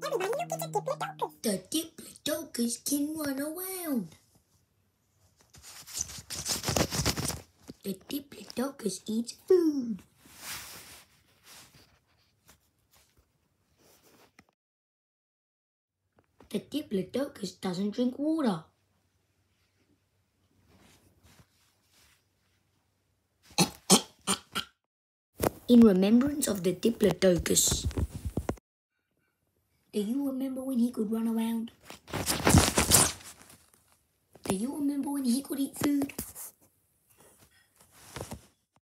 The Diplodocus. Oh the Diplodocus can run around. The Diplodocus eats food. The Diplodocus doesn't drink water. In remembrance of the Diplodocus. Do you remember when he could run around? Do you remember when he could eat food?